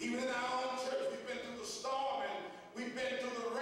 Even in our own church, we've been through the storm and we've been through the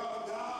because God.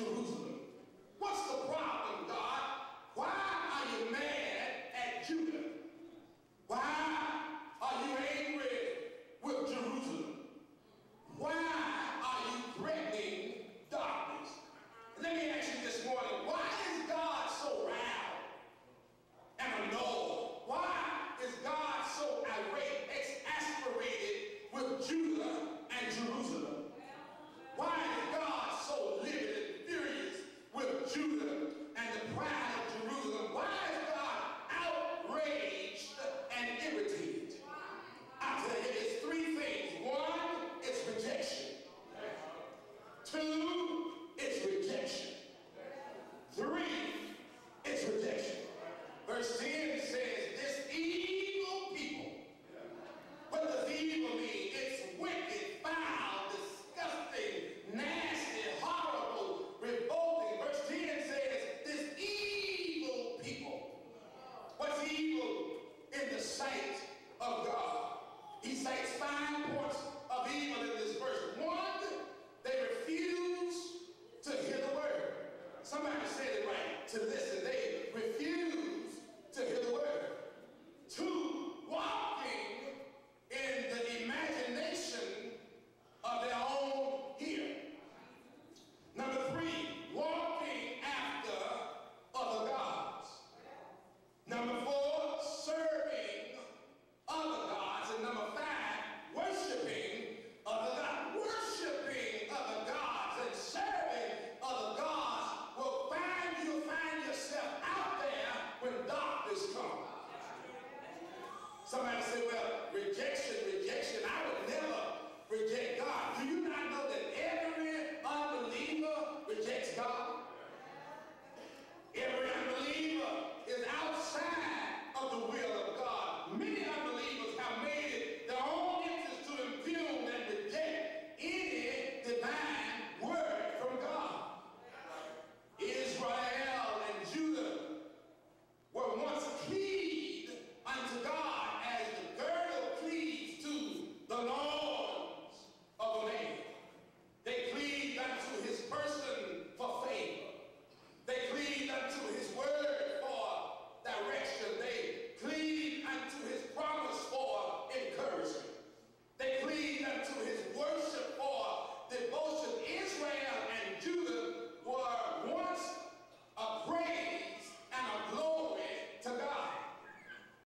Jerusalem. What's the problem, God? Why are you mad at Judah? Why are you angry with Jerusalem? Why are you threatening darkness? Let me ask you this morning, why